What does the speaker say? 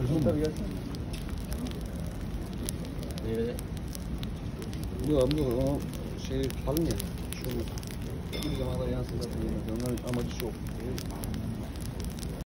Özgür tabii gelsin. Yok yok o şey kalın ya. Şunu. Bir zamanda yansın zaten. Onların amacı çok.